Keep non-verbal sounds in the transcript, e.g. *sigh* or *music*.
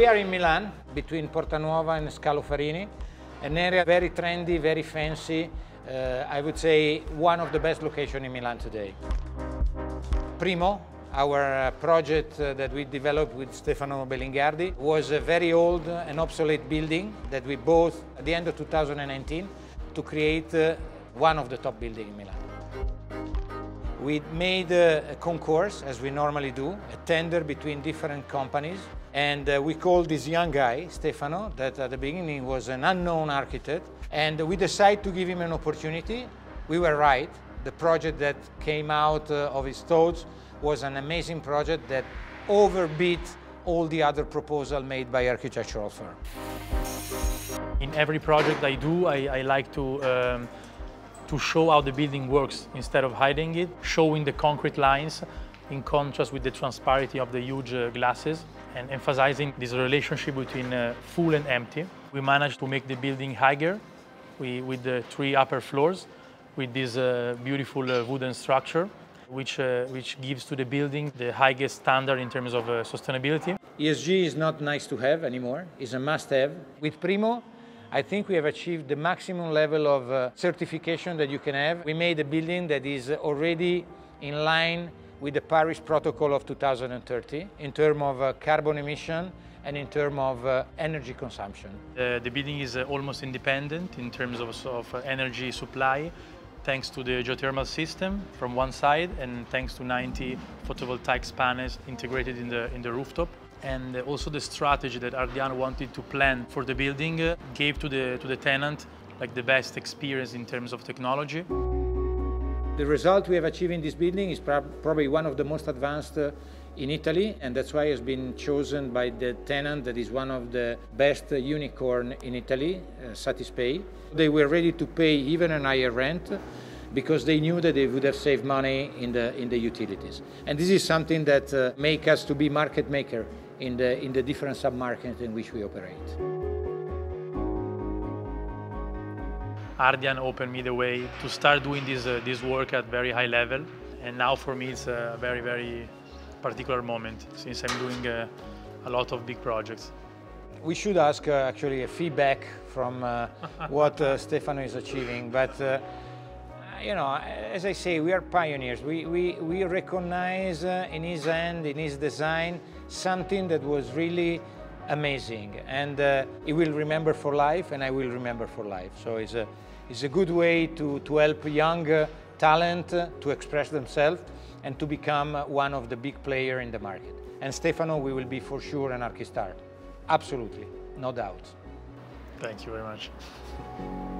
We are in Milan, between Porta Nuova and Scalo Farini, an area very trendy, very fancy. Uh, I would say one of the best locations in Milan today. Primo, our uh, project uh, that we developed with Stefano Belingardi, was a very old and obsolete building that we bought at the end of 2019 to create uh, one of the top buildings in Milan. We made a, concourse, as we normally do, a tender between different companies, and uh, we called this young guy, Stefano, that at the beginning was an unknown architect, and we decided to give him an opportunity. We were right. The project that came out uh, of his thoughts was an amazing project that overbeat all the other proposals made by architectural firm. In every project I do, I, I like to um, to show how the building works instead of hiding it, showing the concrete lines in contrast with the transparency of the huge uh, glasses and emphasizing this relationship between uh, full and empty. We managed to make the building higher we, with the three upper floors with this uh, beautiful uh, wooden structure which, uh, which gives to the building the highest standard in terms of uh, sustainability. ESG is not nice to have anymore, it's a must have. With Primo, I think we have achieved the maximum level of uh, certification that you can have. We made a building that is already in line with the Paris Protocol of 2030 in terms of uh, carbon emission and in terms of uh, energy consumption. The building is uh, almost independent in terms of, of uh, energy supply thanks to the geothermal system from one side and thanks to 90 photovoltaic panels integrated in the, in the rooftop and also the strategy that Ardian wanted to plan for the building uh, gave to the, to the tenant like the best experience in terms of technology. The result we have achieved in this building is probably one of the most advanced uh, in Italy and that's why it's been chosen by the tenant that is one of the best unicorn in Italy, uh, Satispay. They were ready to pay even a higher rent because they knew that they would have saved money in the, in the utilities. And this is something that uh, make us to be market maker in the, in the different sub-markets in which we operate. Ardian opened me the way to start doing this, uh, this work at very high level. And now for me it's a very, very particular moment since I'm doing uh, a lot of big projects. We should ask uh, actually a feedback from uh, *laughs* what uh, Stefano is achieving, but uh, you know, as I say, we are pioneers. We, we, we recognize uh, in his end, in his design, something that was really amazing. And uh, he will remember for life, and I will remember for life. So it's a, it's a good way to, to help young uh, talent uh, to express themselves and to become one of the big players in the market. And Stefano, we will be for sure an Archistar. Absolutely, no doubt. Thank you very much. *laughs*